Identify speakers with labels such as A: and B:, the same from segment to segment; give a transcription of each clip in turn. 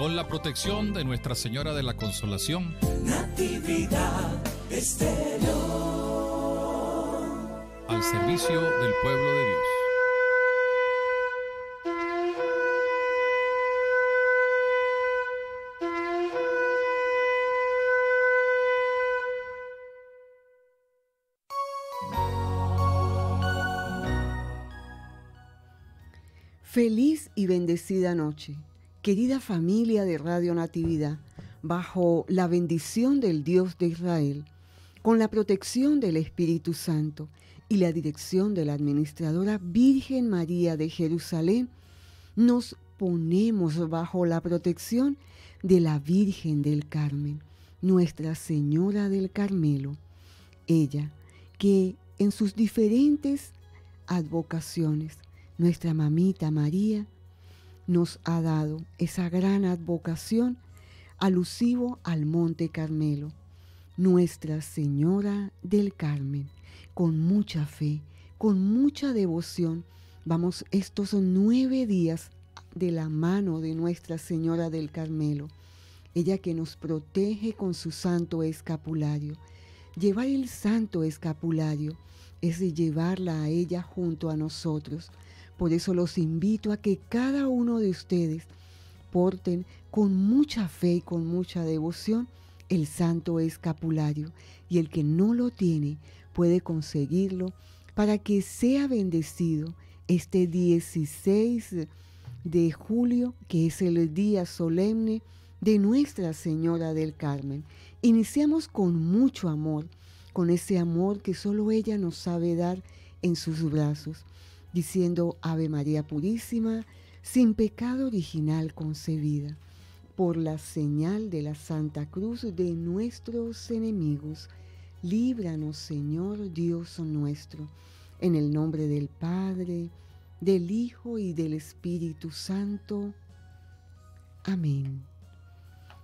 A: con la protección de Nuestra Señora de la Consolación.
B: Natividad Estéreo.
A: Al servicio del pueblo de Dios.
C: Feliz y bendecida noche, querida familia de Radio Natividad, bajo la bendición del Dios de Israel, con la protección del Espíritu Santo y la dirección de la administradora Virgen María de Jerusalén, nos ponemos bajo la protección de la Virgen del Carmen, Nuestra Señora del Carmelo, ella que en sus diferentes advocaciones nuestra mamita María nos ha dado esa gran advocación alusivo al Monte Carmelo, Nuestra Señora del Carmen, con mucha fe, con mucha devoción. Vamos estos nueve días de la mano de Nuestra Señora del Carmelo, ella que nos protege con su santo escapulario. Llevar el santo escapulario es llevarla a ella junto a nosotros por eso los invito a que cada uno de ustedes porten con mucha fe y con mucha devoción el santo escapulario y el que no lo tiene puede conseguirlo para que sea bendecido este 16 de julio, que es el día solemne de Nuestra Señora del Carmen. Iniciamos con mucho amor, con ese amor que solo ella nos sabe dar en sus brazos diciendo Ave María Purísima, sin pecado original concebida, por la señal de la Santa Cruz de nuestros enemigos. Líbranos, Señor Dios nuestro, en el nombre del Padre, del Hijo y del Espíritu Santo. Amén.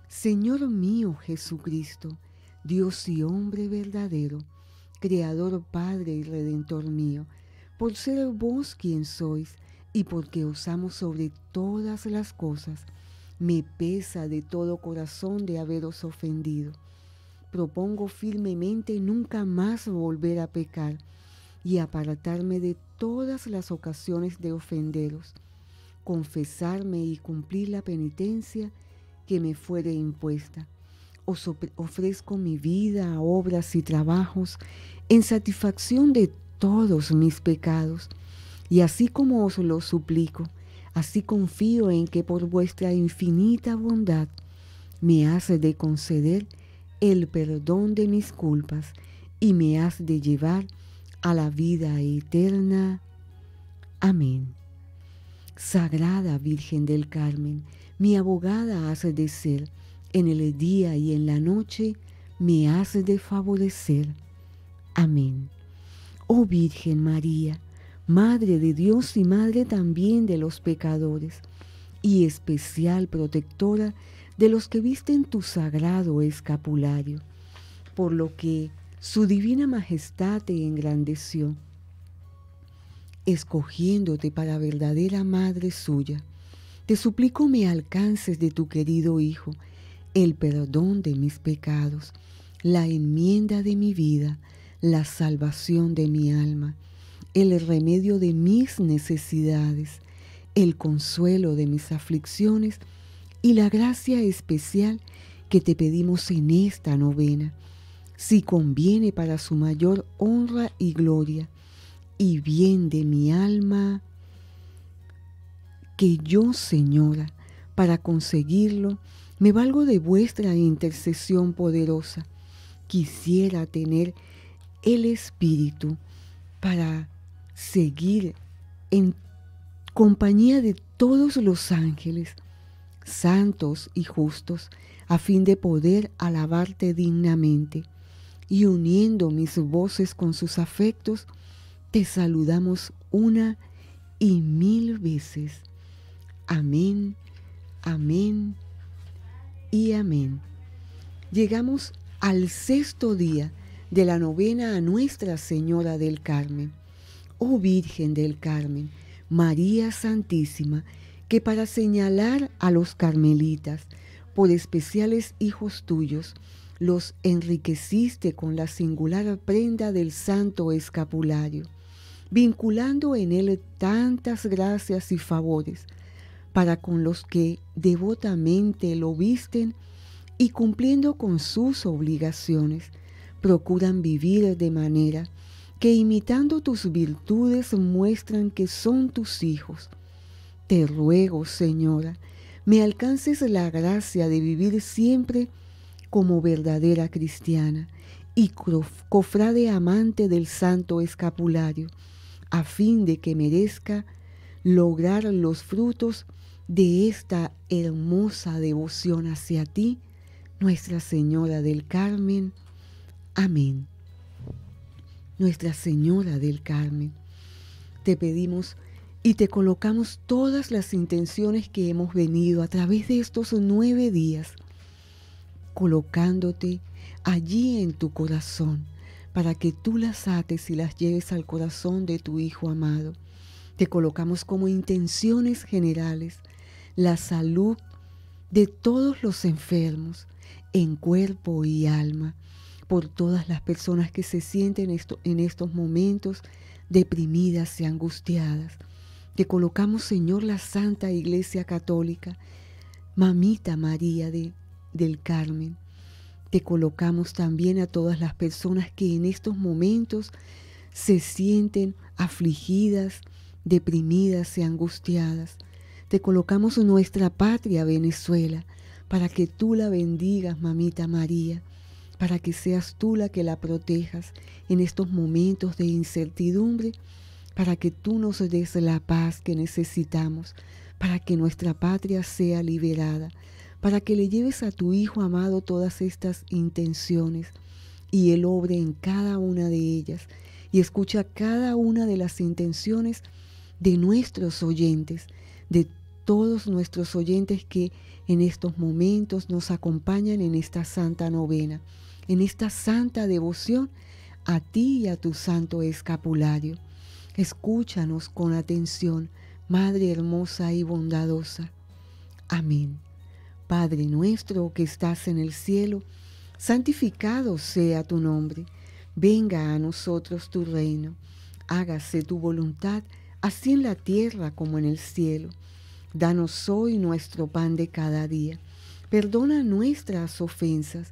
C: Señor mío Jesucristo, Dios y hombre verdadero, Creador, Padre y Redentor mío, por ser vos quien sois y porque os amo sobre todas las cosas, me pesa de todo corazón de haberos ofendido. Propongo firmemente nunca más volver a pecar y apartarme de todas las ocasiones de ofenderos, confesarme y cumplir la penitencia que me fuere impuesta. Os ofrezco mi vida, obras y trabajos en satisfacción de todos mis pecados. Y así como os lo suplico, así confío en que por vuestra infinita bondad me has de conceder el perdón de mis culpas y me has de llevar a la vida eterna. Amén. Sagrada Virgen del Carmen, mi abogada has de ser, en el día y en la noche me has de favorecer. Amén. Oh Virgen María, Madre de Dios y Madre también de los pecadores, y especial protectora de los que visten tu sagrado escapulario, por lo que su divina majestad te engrandeció, escogiéndote para verdadera Madre suya. Te suplico me alcances de tu querido Hijo el perdón de mis pecados, la enmienda de mi vida, la salvación de mi alma, el remedio de mis necesidades, el consuelo de mis aflicciones y la gracia especial que te pedimos en esta novena, si conviene para su mayor honra y gloria y bien de mi alma, que yo, Señora, para conseguirlo, me valgo de vuestra intercesión poderosa. Quisiera tener el Espíritu para seguir en compañía de todos los ángeles, santos y justos, a fin de poder alabarte dignamente. Y uniendo mis voces con sus afectos, te saludamos una y mil veces. Amén, amén y amén. Llegamos al sexto día de la novena a Nuestra Señora del Carmen. Oh Virgen del Carmen, María Santísima, que para señalar a los carmelitas por especiales hijos tuyos, los enriqueciste con la singular prenda del santo escapulario, vinculando en él tantas gracias y favores, para con los que devotamente lo visten y cumpliendo con sus obligaciones, procuran vivir de manera que imitando tus virtudes muestran que son tus hijos. Te ruego, Señora, me alcances la gracia de vivir siempre como verdadera cristiana y cofrade amante del santo escapulario, a fin de que merezca lograr los frutos de esta hermosa devoción hacia ti, Nuestra Señora del Carmen. Amén. Nuestra Señora del Carmen, te pedimos y te colocamos todas las intenciones que hemos venido a través de estos nueve días, colocándote allí en tu corazón, para que tú las ates y las lleves al corazón de tu Hijo amado. Te colocamos como intenciones generales la salud de todos los enfermos en cuerpo y alma por todas las personas que se sienten en estos momentos deprimidas y angustiadas. Te colocamos, Señor, la Santa Iglesia Católica, Mamita María de, del Carmen. Te colocamos también a todas las personas que en estos momentos se sienten afligidas, deprimidas y angustiadas. Te colocamos nuestra patria, Venezuela, para que tú la bendigas, Mamita María para que seas tú la que la protejas en estos momentos de incertidumbre, para que tú nos des la paz que necesitamos, para que nuestra patria sea liberada, para que le lleves a tu Hijo amado todas estas intenciones y Él obre en cada una de ellas. Y escucha cada una de las intenciones de nuestros oyentes, de todos nuestros oyentes que en estos momentos nos acompañan en esta santa novena en esta santa devoción a ti y a tu santo escapulario. Escúchanos con atención, Madre hermosa y bondadosa. Amén. Padre nuestro que estás en el cielo, santificado sea tu nombre. Venga a nosotros tu reino. Hágase tu voluntad, así en la tierra como en el cielo. Danos hoy nuestro pan de cada día. Perdona nuestras ofensas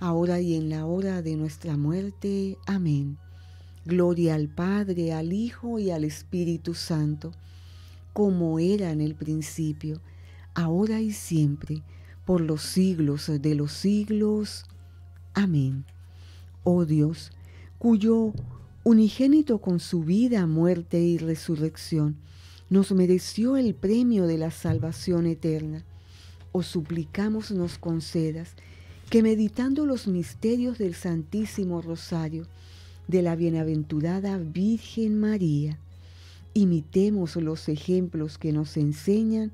C: ahora y en la hora de nuestra muerte. Amén. Gloria al Padre, al Hijo y al Espíritu Santo, como era en el principio, ahora y siempre, por los siglos de los siglos. Amén. Oh Dios, cuyo unigénito con su vida, muerte y resurrección, nos mereció el premio de la salvación eterna. Os suplicamos nos concedas que meditando los misterios del Santísimo Rosario de la Bienaventurada Virgen María, imitemos los ejemplos que nos enseñan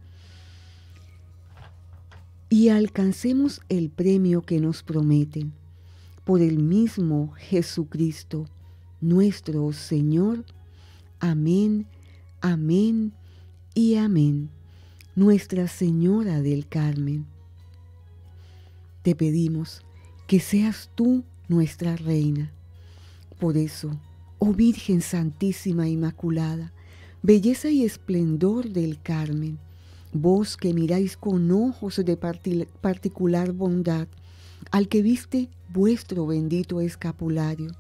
C: y alcancemos el premio que nos prometen por el mismo Jesucristo, nuestro Señor. Amén, amén y amén. Nuestra Señora del Carmen te pedimos que seas tú nuestra reina. Por eso, oh Virgen Santísima Inmaculada, belleza y esplendor del Carmen, vos que miráis con ojos de particular bondad al que viste vuestro bendito escapulario,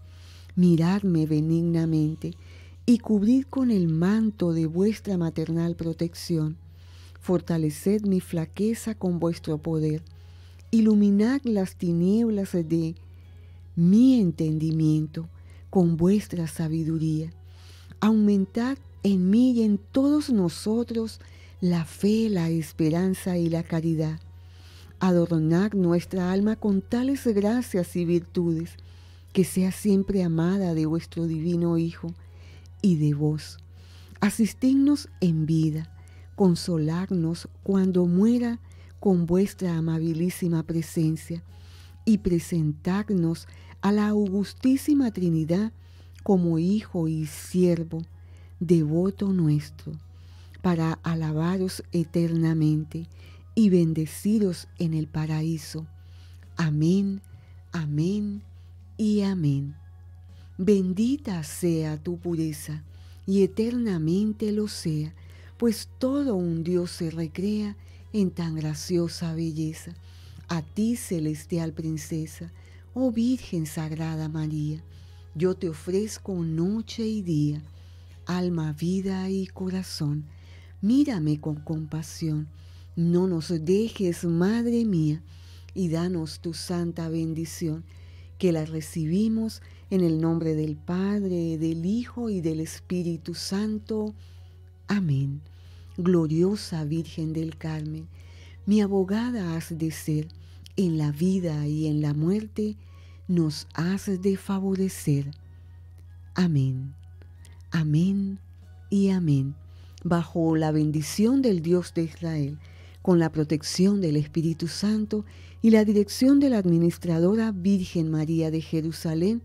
C: miradme benignamente y cubrid con el manto de vuestra maternal protección. Fortaleced mi flaqueza con vuestro poder iluminad las tinieblas de mi entendimiento con vuestra sabiduría. Aumentad en mí y en todos nosotros la fe, la esperanza y la caridad. Adornar nuestra alma con tales gracias y virtudes, que sea siempre amada de vuestro divino Hijo y de vos. Asistirnos en vida, consolarnos cuando muera con vuestra amabilísima presencia y presentarnos a la augustísima Trinidad como Hijo y Siervo, devoto nuestro, para alabaros eternamente y bendeciros en el paraíso. Amén, amén y amén. Bendita sea tu pureza y eternamente lo sea, pues todo un Dios se recrea en tan graciosa belleza. A ti, celestial princesa, oh Virgen Sagrada María, yo te ofrezco noche y día, alma, vida y corazón. Mírame con compasión, no nos dejes, Madre mía, y danos tu santa bendición, que la recibimos en el nombre del Padre, del Hijo y del Espíritu Santo. Amén. Gloriosa Virgen del Carmen, mi abogada has de ser en la vida y en la muerte, nos has de favorecer. Amén. Amén y amén. Bajo la bendición del Dios de Israel, con la protección del Espíritu Santo y la dirección de la Administradora Virgen María de Jerusalén,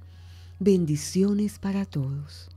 C: bendiciones para todos.